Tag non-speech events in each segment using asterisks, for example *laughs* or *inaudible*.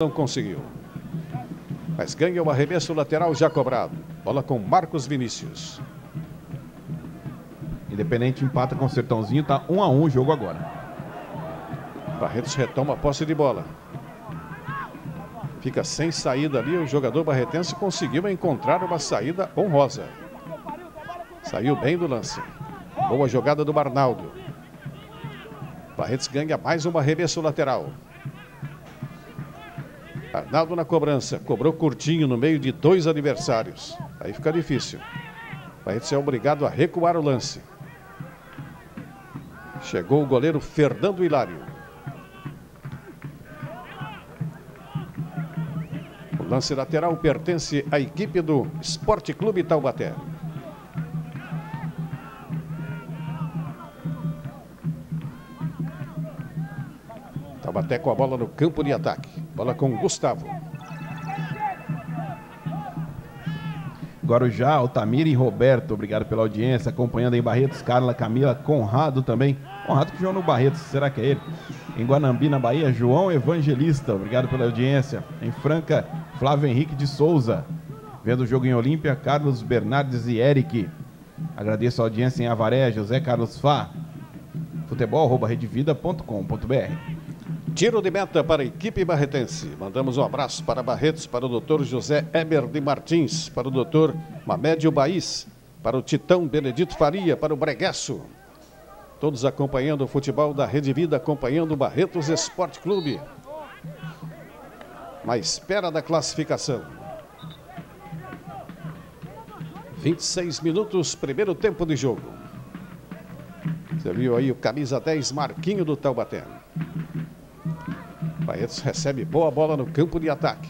Não conseguiu. Mas ganha o arremesso lateral já cobrado. Bola com Marcos Vinícius. Independente empata com o Sertãozinho, tá 1 um a 1 um o jogo agora. Barretos retoma a posse de bola. Fica sem saída ali, o jogador barretense conseguiu encontrar uma saída honrosa. Saiu bem do lance. Boa jogada do Barnaldo. Barretos ganha mais um arremesso lateral. Arnaldo na cobrança. Cobrou curtinho no meio de dois adversários. Aí fica difícil. Barretos é obrigado a recuar o lance. Chegou o goleiro Fernando Hilário. O lance lateral pertence à equipe do Esporte Clube Taubaté. Taubaté com a bola no campo de ataque. Bola com Gustavo. Guarujá, Altamira e Roberto, obrigado pela audiência. Acompanhando em Barretos, Carla, Camila, Conrado também. Conrado que jogou no Barretos, será que é ele? Em Guanambi, na Bahia, João Evangelista, obrigado pela audiência. Em Franca, Flávio Henrique de Souza. Vendo o jogo em Olímpia, Carlos Bernardes e Eric. Agradeço a audiência em Avaré, José Carlos Fá. Futebol, redevida.com.br. Tiro de meta para a equipe barretense. Mandamos um abraço para Barretos, para o doutor José Eber de Martins, para o doutor Mamédio Baís, para o Titão Benedito Faria, para o Breguesso. Todos acompanhando o futebol da Rede Vida, acompanhando o Barretos Esporte Clube. Na espera da classificação. 26 minutos, primeiro tempo de jogo. Você viu aí o camisa 10, Marquinho do Taubaté. Barretos recebe boa bola no campo de ataque.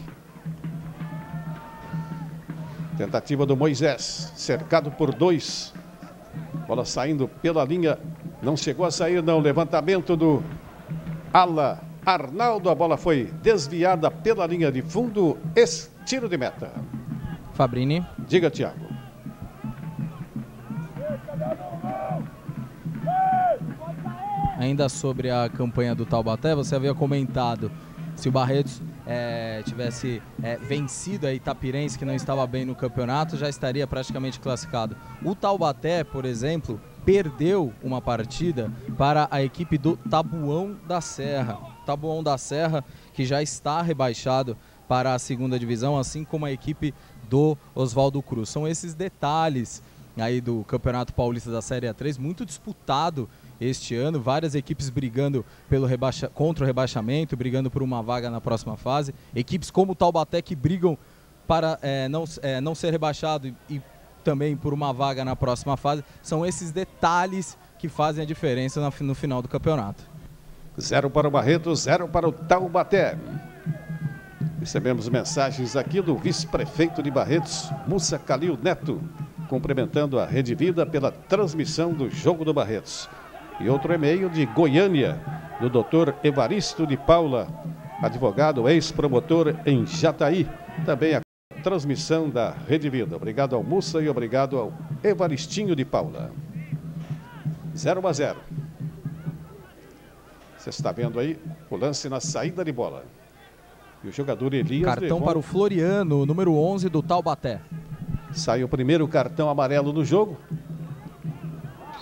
Tentativa do Moisés, cercado por dois. Bola saindo pela linha, não chegou a sair não. Levantamento do Ala Arnaldo, a bola foi desviada pela linha de fundo. Tiro de meta. Fabrini. Diga, Tiago. Ainda sobre a campanha do Taubaté, você havia comentado se o Barretos é, tivesse é, vencido a Itapirense, que não estava bem no campeonato, já estaria praticamente classificado. O Taubaté, por exemplo, perdeu uma partida para a equipe do Tabuão da Serra. Tabuão da Serra, que já está rebaixado para a segunda divisão, assim como a equipe do Oswaldo Cruz. São esses detalhes aí do Campeonato Paulista da Série A3, muito disputado este ano, várias equipes brigando pelo rebaixa, contra o rebaixamento, brigando por uma vaga na próxima fase. Equipes como o Taubaté que brigam para é, não, é, não ser rebaixado e, também por uma vaga na próxima fase. São esses detalhes que fazem a diferença no, no final do campeonato. Zero para o Barreto, zero para o Taubaté. Recebemos mensagens aqui do vice-prefeito de Barretos, Mussa Calil Neto, cumprimentando a Rede Vida pela transmissão do Jogo do Barretos. E outro e-mail de Goiânia, do doutor Evaristo de Paula, advogado, ex-promotor em Jataí. Também a transmissão da Rede Vida. Obrigado ao Mussa e obrigado ao Evaristinho de Paula. 0 a 0. Você está vendo aí o lance na saída de bola. E o jogador Elias. Cartão levou... para o Floriano, número 11 do Taubaté. Sai o primeiro cartão amarelo no jogo.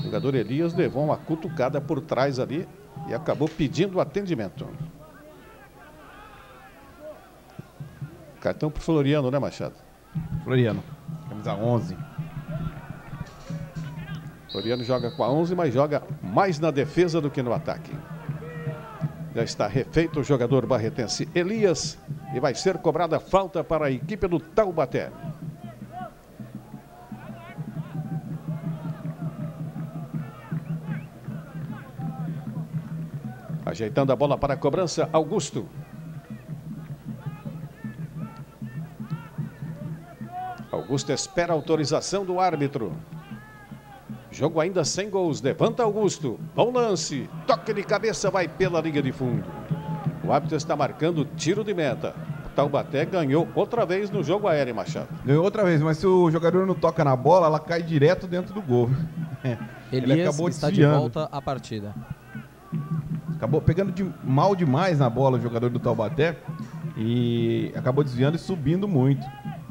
O jogador Elias levou uma cutucada por trás ali e acabou pedindo atendimento. Cartão para Floriano, né, Machado? Floriano, camisa 11. Floriano joga com a 11, mas joga mais na defesa do que no ataque. Já está refeito o jogador barretense Elias e vai ser cobrada falta para a equipe do Taubaté. Ajeitando a bola para a cobrança, Augusto. Augusto espera a autorização do árbitro. Jogo ainda sem gols. Levanta Augusto. Bom lance. Toque de cabeça, vai pela linha de fundo. O árbitro está marcando tiro de meta. O Taubaté ganhou outra vez no jogo aéreo, Machado. Ganhou outra vez, mas se o jogador não toca na bola, ela cai direto dentro do gol. *laughs* Ele acabou está desviando. de volta à partida. Acabou pegando de, mal demais na bola o jogador do Taubaté. e acabou desviando e subindo muito.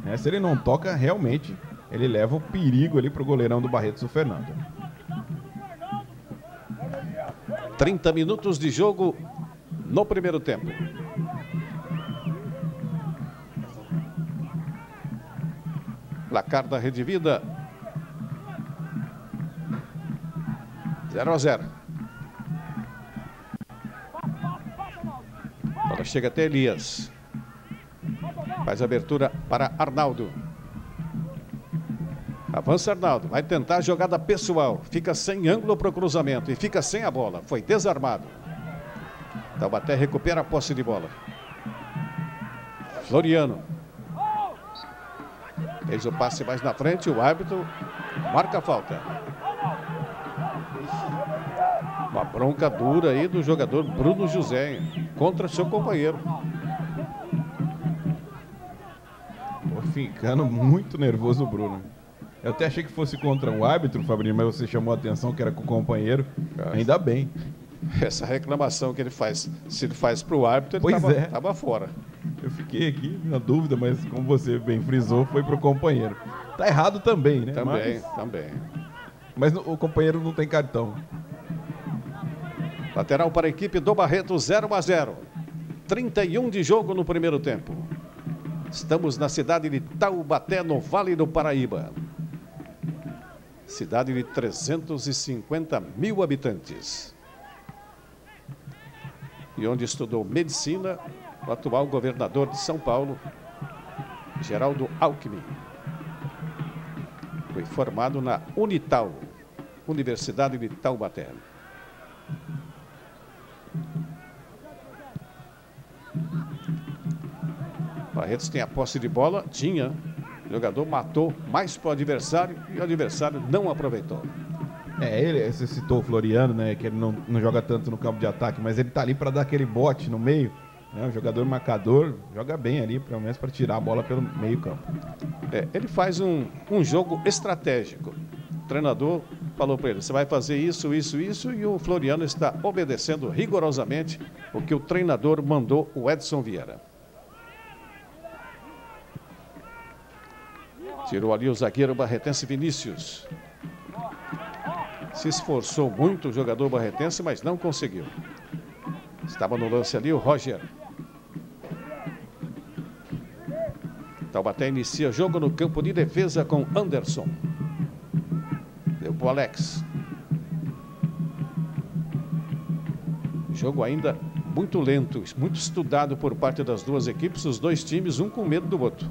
Né? Se ele não toca, realmente ele leva o perigo ali para o goleirão do Barretos, o Fernando. 30 minutos de jogo no primeiro tempo. Placar da Rede Vida. 0 a 0. Bola chega até Elias. Faz abertura para Arnaldo. Avança Arnaldo, vai tentar a jogada pessoal. Fica sem ângulo para o cruzamento e fica sem a bola. Foi desarmado. Taubaté recupera a posse de bola. Floriano. Fez o passe mais na frente, o árbitro marca a falta. Uma bronca dura aí do jogador Bruno José contra seu companheiro. Tô ficando muito nervoso o Bruno. Eu até achei que fosse contra um árbitro, Fabrinho, mas você chamou a atenção que era com o companheiro. Ainda bem. Essa reclamação que ele faz, se ele faz para o árbitro, ele estava é. fora. Eu fiquei aqui na dúvida, mas como você bem frisou, foi para o companheiro. Tá errado também, né? Também, mas... também. Mas o companheiro não tem cartão. Lateral para a equipe do Barreto, 0 a 0. 31 de jogo no primeiro tempo. Estamos na cidade de Taubaté, no Vale do Paraíba cidade de 350 mil habitantes. E onde estudou medicina o atual governador de São Paulo, Geraldo Alckmin. Foi formado na Unital, Universidade de Taubaté. Barretos tem a posse de bola? Tinha. O jogador matou mais para o adversário e o adversário não aproveitou. É, ele, você citou o Floriano, né? Que ele não, não joga tanto no campo de ataque, mas ele tá ali para dar aquele bote no meio. Né, um jogador marcador, joga bem ali, pelo menos para tirar a bola pelo meio campo. É, ele faz um, um jogo estratégico. O treinador falou para ele: você vai fazer isso, isso, isso, e o Floriano está obedecendo rigorosamente o que o treinador mandou o Edson Vieira. Tirou ali o zagueiro barretense Vinícius. Se esforçou muito o jogador barretense, mas não conseguiu. Estava no lance ali o Roger. Taubaté inicia jogo no campo de defesa com Anderson. Deu pro Alex. Jogo ainda muito lento, muito estudado por parte das duas equipes, os dois times, um com medo do outro.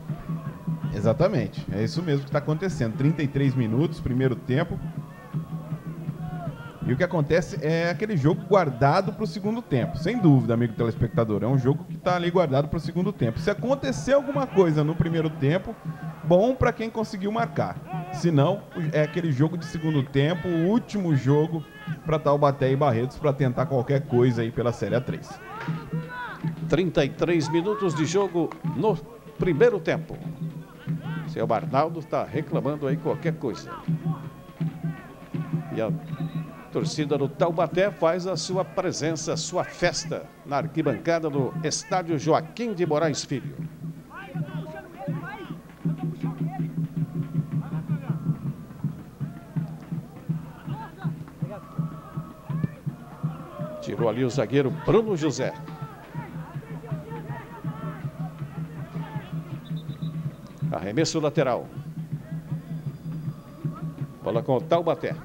Exatamente, é isso mesmo que está acontecendo. 33 minutos, primeiro tempo. E o que acontece é aquele jogo guardado para o segundo tempo, sem dúvida, amigo telespectador. É um jogo que está ali guardado para o segundo tempo. Se acontecer alguma coisa no primeiro tempo, bom para quem conseguiu marcar. Se não, é aquele jogo de segundo tempo, o último jogo para Taubaté e Barretos para tentar qualquer coisa aí pela Série A3. 33 minutos de jogo no primeiro tempo. Seu Arnaldo está reclamando aí qualquer coisa. E a torcida do Taubaté faz a sua presença, a sua festa na arquibancada do estádio Joaquim de Moraes Filho. Tirou ali o zagueiro Bruno José. Arremesso lateral. Bola com o Taubaté.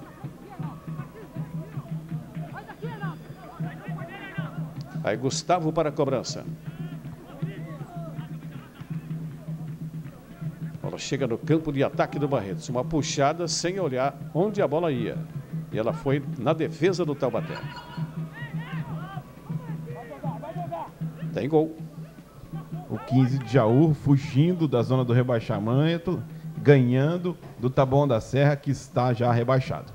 Aí Gustavo para a cobrança. Bola chega no campo de ataque do Barretos. Uma puxada sem olhar onde a bola ia. E ela foi na defesa do Taubaté. Tem gol o 15 de Jaú fugindo da zona do rebaixamento, ganhando do Taboão da Serra, que está já rebaixado.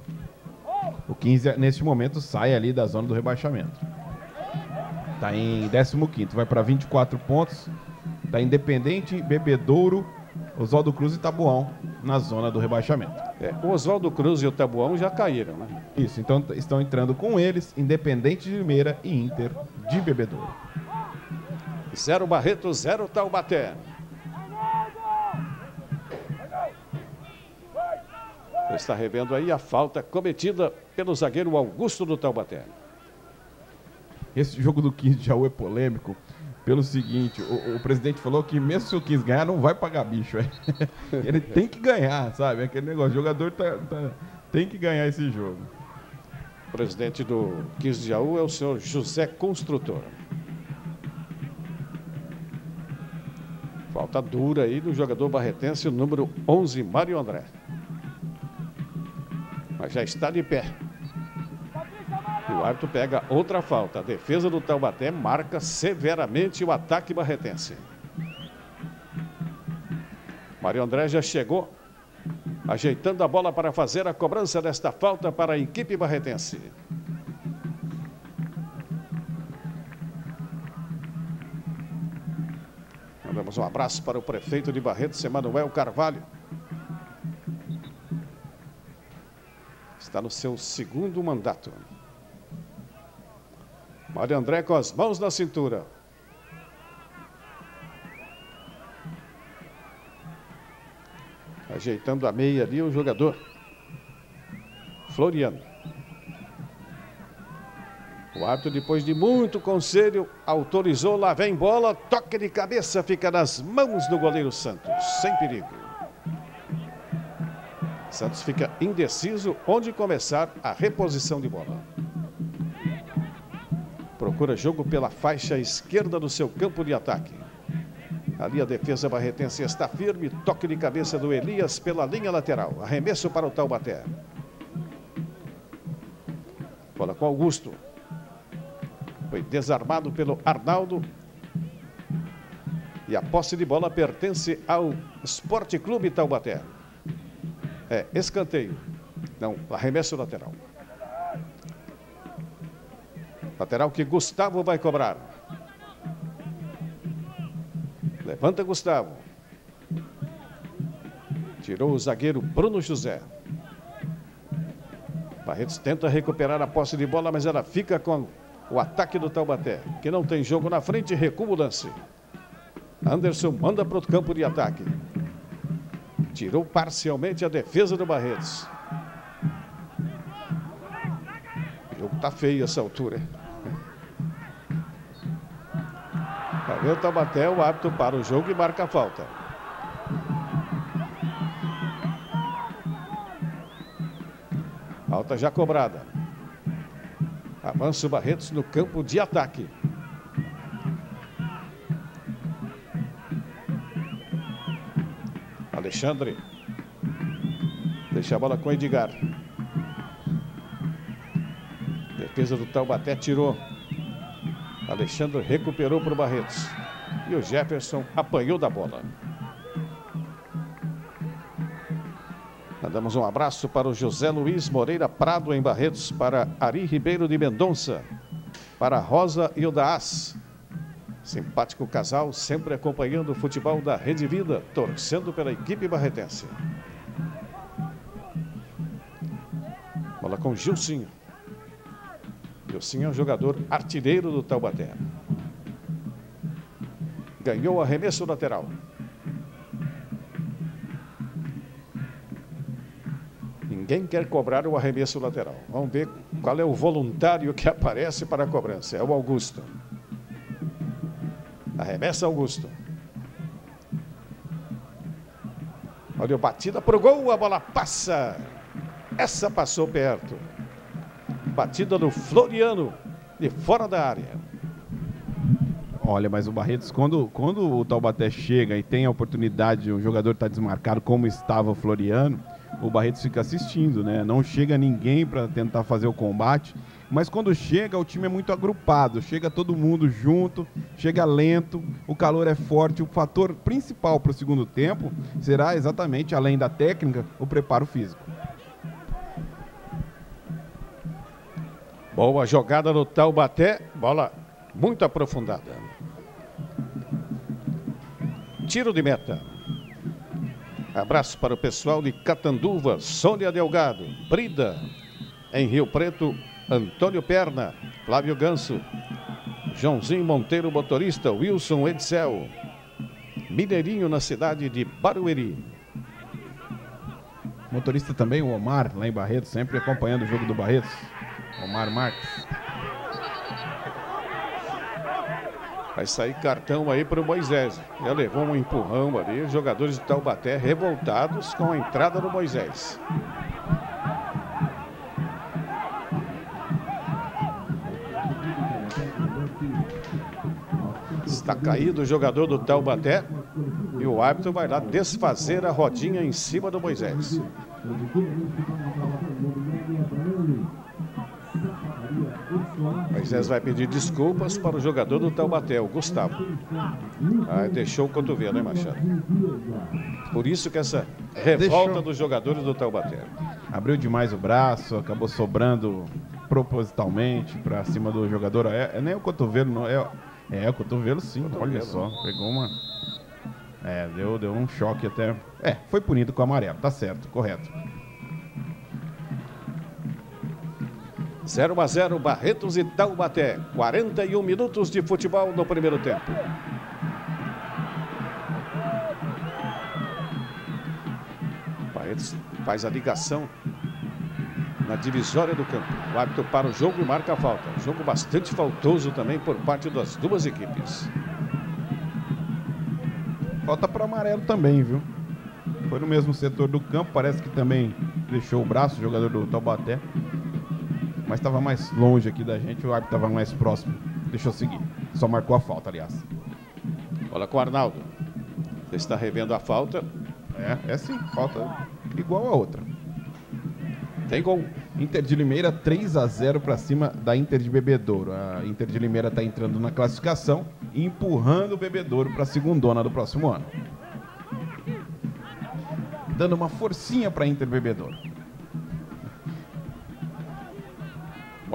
O 15, neste momento, sai ali da zona do rebaixamento. Está em 15, vai para 24 pontos. Está Independente, Bebedouro, Oswaldo Cruz e Tabuão na zona do rebaixamento. É, o Oswaldo Cruz e o Tabuão já caíram, né? Isso, então estão entrando com eles Independente de Limeira e Inter de Bebedouro. Zero Barreto, zero Taubaté. Está revendo aí a falta cometida pelo zagueiro Augusto do Taubaté. Esse jogo do 15 de Jaú é polêmico pelo seguinte, o, o, presidente falou que mesmo se o 15 ganhar, não vai pagar bicho. É. *laughs* Ele tem que ganhar, sabe? Aquele negócio, o jogador tá, tá, tem que ganhar esse jogo. O presidente do 15 de Jaú é o senhor José Construtor. Falta dura aí do jogador barretense, o número 11, Mário André. Mas já está de pé. E o árbitro pega outra falta. A defesa do Taubaté marca severamente o ataque barretense. Mário André já chegou, ajeitando a bola para fazer a cobrança desta falta para a equipe barretense. Um abraço para o prefeito de Barretos, Emanuel Carvalho. Está no seu segundo mandato. Mário André com as mãos na cintura. Ajeitando a meia ali o jogador. Floriano. O árbitro, depois de muito conselho, autorizou. Lá vem bola. Toque de cabeça fica nas mãos do goleiro Santos. Sem perigo. Santos fica indeciso onde começar a reposição de bola. Procura jogo pela faixa esquerda do seu campo de ataque. Ali a defesa barretense está firme. Toque de cabeça do Elias pela linha lateral. Arremesso para o Taubaté. Bola com Augusto. Foi desarmado pelo Arnaldo. E a posse de bola pertence ao Esporte Clube Taubaté. É escanteio. Não, arremesso lateral. Lateral que Gustavo vai cobrar. Levanta Gustavo. Tirou o zagueiro Bruno José. Barretos tenta recuperar a posse de bola, mas ela fica com o ataque do Taubaté, que não tem jogo na frente, recua o lance. Anderson manda para o campo de ataque. Tirou parcialmente a defesa do Barretos. O jogo tá feio essa altura. Vai ver o Taubaté, o árbitro para o jogo e marca a falta. Falta já cobrada. Avança o Barretos no campo de ataque. Alexandre. Deixa a bola com Edgar. Defesa do Taubaté tirou. Alexandre recuperou para o Barretos. E o Jefferson apanhou da bola. Mandamos um abraço para o José Luiz Moreira Prado em Barretos, para Ari Ribeiro de Mendonça, para Rosa o Daas. Simpático casal, sempre acompanhando o futebol da Rede Vida, torcendo pela equipe barretense. Bola com Gilcinho. Gilcinho é um jogador artilheiro do Taubaté. Ganhou arremesso lateral. Ninguém quer cobrar o arremesso lateral. Vamos ver qual é o voluntário que aparece para a cobrança. É o Augusto. Arremessa Augusto. Olha o batida para o gol, a bola passa. Essa passou perto. Batida do Floriano, de fora da área. Olha, mas o Barretos, quando, quando o Taubaté chega e tem a oportunidade, o jogador está desmarcado como estava o Floriano, o Barretos fica assistindo, né? Não chega ninguém para tentar fazer o combate. Mas quando chega, o time é muito agrupado, chega todo mundo junto, chega lento, o calor é forte. O fator principal para o segundo tempo será exatamente, além da técnica, o preparo físico. Boa jogada no Taubaté, bola muito aprofundada. Tiro de meta. Abraço para o pessoal de Catanduva, Sônia Delgado, Brida, em Rio Preto, Antônio Perna, Flávio Ganso, Joãozinho Monteiro, motorista, Wilson Edsel. Mineirinho na cidade de Barueri. Motorista também, o Omar, lá em Barretos, sempre acompanhando o jogo do Barretos. Omar Marques. Vai sair cartão aí para o Moisés. Já levou um empurrão ali. Os jogadores do Taubaté revoltados com a entrada do Moisés. Está caído o jogador do Taubaté. E o árbitro vai lá desfazer a rodinha em cima do Moisés. Moisés vai pedir desculpas para o jogador do Taubaté, o Gustavo. Ah, deixou o cotovelo, hein, Machado? Por isso que essa revolta deixou. dos jogadores do Taubaté. Abriu demais o braço, acabou sobrando propositalmente para cima do jogador. É, é, nem o cotovelo, não. É, é o cotovelo sim, cotovelo. olha só. Pegou uma. É, deu, deu um choque até. É, foi punido com amarelo, tá certo, correto. 0 a 0 Barretos e Taubaté. 41 minutos de futebol no primeiro tempo. Barretos faz a ligação na divisória do campo. O árbitro para o jogo e marca a falta. Jogo bastante faltoso também por parte das duas equipes. Falta para amarelo também, viu? Foi no mesmo setor do campo, parece que também deixou o braço, o jogador do Taubaté mas estava mais longe aqui da gente, o árbitro estava mais próximo. Deixou seguir. Só marcou a falta, aliás. Bola com o Arnaldo. Você está revendo a falta. É, é sim, falta igual a outra. Tem gol. Inter de Limeira 3 a 0 para cima da Inter de Bebedouro. A Inter de Limeira está entrando na classificação e empurrando o Bebedouro para a segundona do próximo ano. Dando uma forcinha para a Inter Bebedouro.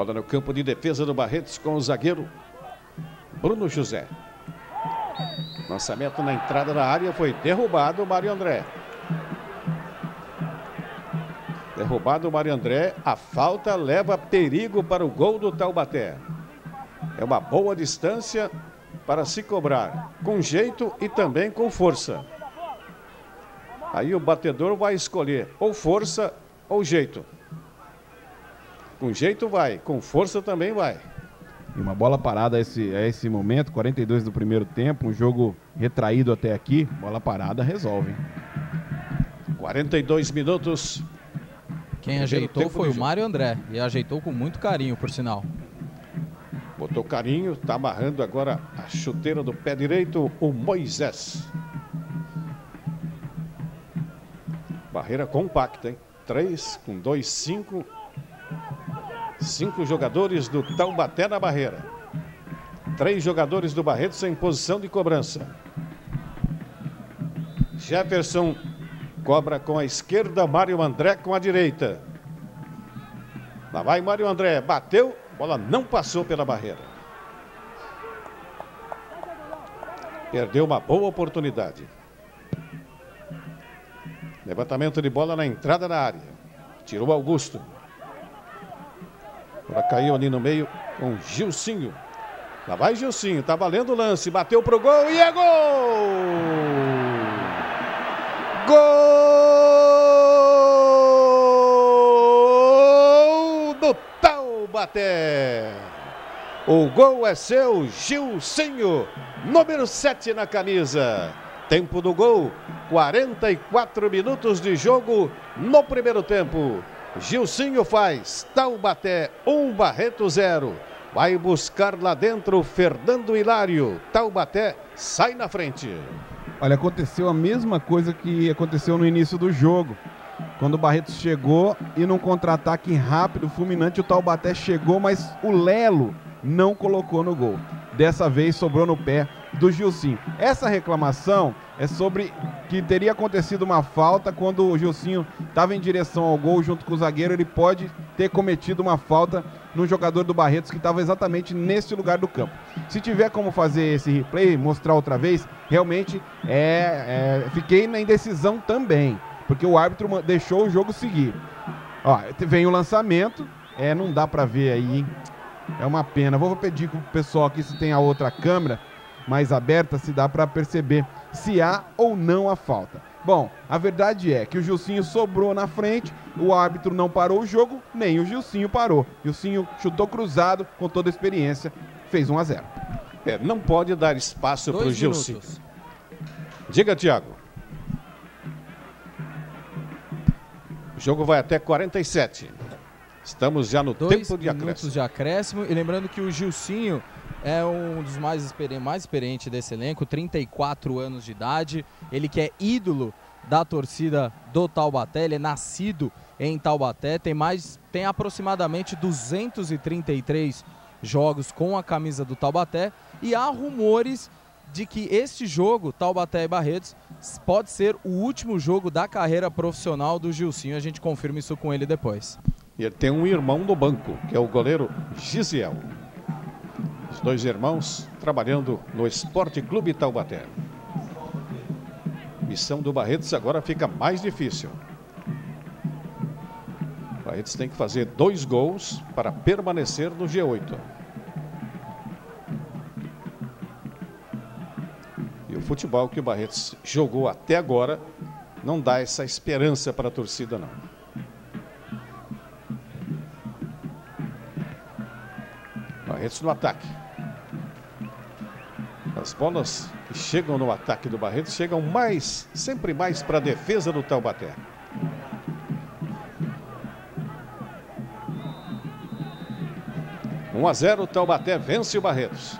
Bola no campo de defesa do Barretos com o zagueiro Bruno José. Lançamento na entrada da área foi derrubado o Mário André. Derrubado o Mário André, a falta leva perigo para o gol do Taubaté. É uma boa distância para se cobrar, com jeito e também com força. Aí o batedor vai escolher ou força ou jeito. Com jeito vai, com força também vai. E uma bola parada a esse, a esse momento, 42 do primeiro tempo, um jogo retraído até aqui, bola parada resolve. 42 minutos. Quem ajeitou foi o Mário André e ajeitou com muito carinho, por sinal. Botou carinho, tá amarrando agora a chuteira do pé direito, o Moisés. Barreira compacta, hein? 3 com 2, 5 Cinco jogadores do Taubaté na barreira. Três jogadores do Barretos em posição de cobrança. Jefferson cobra com a esquerda, Mário André com a direita. Lá vai Mário André, bateu, bola não passou pela barreira. Perdeu uma boa oportunidade. Levantamento de bola na entrada da área. Tirou Augusto. Ela caiu ali no meio com Gilcinho. Lá vai Gilcinho, tá valendo o lance, bateu pro gol e é gol! Gol do Taubaté! O gol é seu, Gilcinho, número 7 na camisa. Tempo do gol, 44 minutos de jogo no primeiro tempo. Gilcinho faz, Taubaté 1, um, Barreto 0. Vai buscar lá dentro Fernando Hilário. Taubaté sai na frente. Olha, aconteceu a mesma coisa que aconteceu no início do jogo. Quando o Barretos chegou e num contra-ataque rápido, fulminante, o Taubaté chegou, mas o Lelo não colocou no gol. Dessa vez sobrou no pé do Gilcinho. Essa reclamação é sobre que teria acontecido uma falta quando o Gilcinho estava em direção ao gol junto com o zagueiro. Ele pode ter cometido uma falta no jogador do Barretos que estava exatamente nesse lugar do campo. Se tiver como fazer esse replay, mostrar outra vez, realmente é, é fiquei na indecisão também, porque o árbitro deixou o jogo seguir. Ó, vem o lançamento, é, não dá para ver aí, hein? É uma pena. Vou pedir pro pessoal aqui se tem a outra câmera mais aberta, se dá para perceber se há ou não a falta. Bom, a verdade é que o Gilcinho sobrou na frente, o árbitro não parou o jogo, nem o Gilcinho parou. Gilcinho chutou cruzado com toda a experiência, fez 1 a 0. É, não pode dar espaço para o Gilcinho. Diga, Tiago. O jogo vai até 47. Estamos já no Dois tempo de acréscimo. de acréscimo. E lembrando que o Gilcinho é um dos mais, mais experientes desse elenco, 34 anos de idade. Ele que é ídolo da torcida do Taubaté, ele é nascido em Taubaté, tem mais tem aproximadamente 233 jogos com a camisa do Taubaté e há rumores de que este jogo, Taubaté e Barretos, pode ser o último jogo da carreira profissional do Gilcinho. A gente confirma isso com ele depois. E ele tem um irmão no banco, que é o goleiro Gisiel. Dois irmãos trabalhando no Esporte Clube Taubaté. Missão do Barretos agora fica mais difícil. O Barretos tem que fazer dois gols para permanecer no G8. E o futebol que o Barretos jogou até agora não dá essa esperança para a torcida, não. Barretos no ataque. As bolas que chegam no ataque do Barretos chegam mais, sempre mais para a defesa do Taubaté. Um a 0, Taubaté vence o Barretos.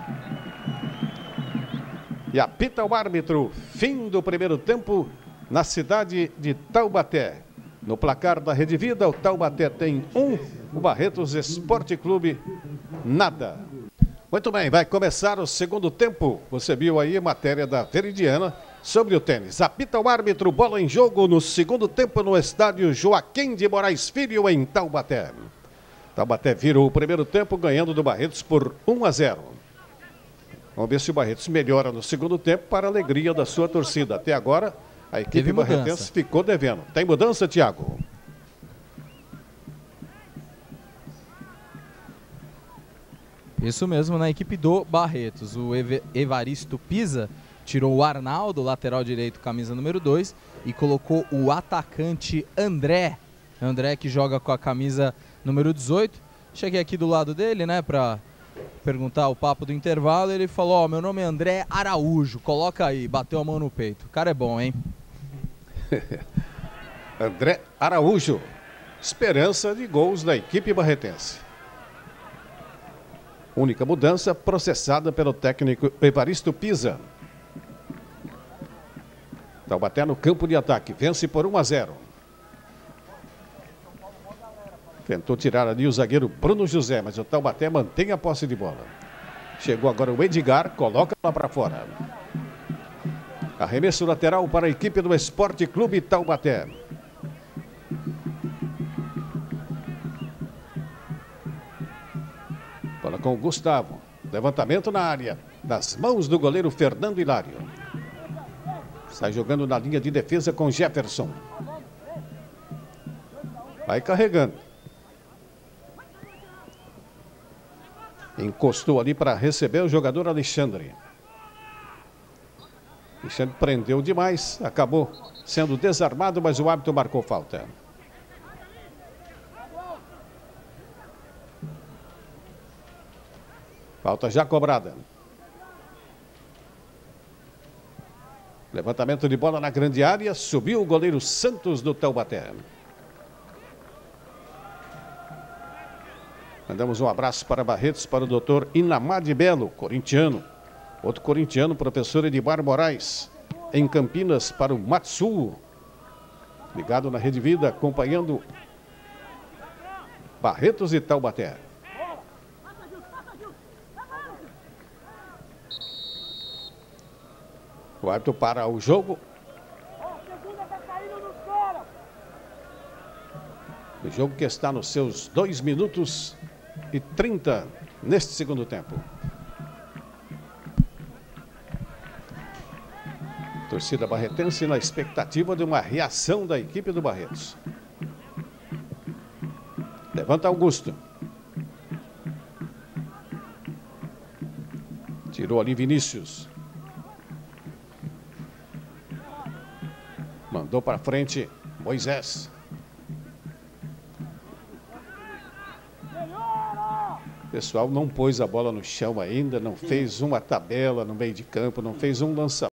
E apita o árbitro. Fim do primeiro tempo na cidade de Taubaté. No placar da Rede Vida, o Taubaté tem um, o Barretos Esporte Clube nada. Muito bem, vai começar o segundo tempo. Você viu aí a matéria da Veridiana sobre o tênis. Apita o árbitro, bola em jogo no segundo tempo no estádio Joaquim de Moraes Filho, em Taubaté. Taubaté virou o primeiro tempo ganhando do Barretos por 1 a 0. Vamos ver se o Barretos melhora no segundo tempo para a alegria da sua torcida. Até agora, a equipe barretense ficou devendo. Tem mudança, Tiago? Isso mesmo, na equipe do Barretos. O Evaristo Pisa tirou o Arnaldo, lateral direito, camisa número 2, e colocou o atacante André. André que joga com a camisa número 18. Cheguei aqui do lado dele, né, para perguntar o papo do intervalo. Ele falou: Ó, oh, meu nome é André Araújo, coloca aí. Bateu a mão no peito. O cara é bom, hein? *laughs* André Araújo, esperança de gols da equipe barretense. Única mudança processada pelo técnico Evaristo Pisa. Taubaté no campo de ataque. Vence por 1 a 0. Tentou tirar ali o zagueiro Bruno José, mas o Taubaté mantém a posse de bola. Chegou agora o Edgar, coloca lá para fora. Arremesso lateral para a equipe do Esporte Clube Taubaté. Com o Gustavo. Levantamento na área. Das mãos do goleiro Fernando Hilário. Sai jogando na linha de defesa com Jefferson. Vai carregando. Encostou ali para receber o jogador Alexandre. Alexandre prendeu demais, acabou sendo desarmado, mas o árbitro marcou falta. Falta já cobrada. Levantamento de bola na grande área. Subiu o goleiro Santos do Taubaté. Mandamos um abraço para Barretos, para o doutor Inamar de Belo, corintiano. Outro corintiano, professor Edmar Moraes. Em Campinas, para o Matsu. Ligado na Rede Vida, acompanhando Barretos e Taubaté. O árbitro para o jogo. O jogo que está nos seus 2 minutos e 30 neste segundo tempo. Torcida barretense na expectativa de uma reação da equipe do Barretos. Levanta Augusto. Tirou ali Vinícius. Mandou para frente Moisés. O pessoal não pôs a bola no chão ainda, não fez uma tabela no meio de campo, não fez um lançamento.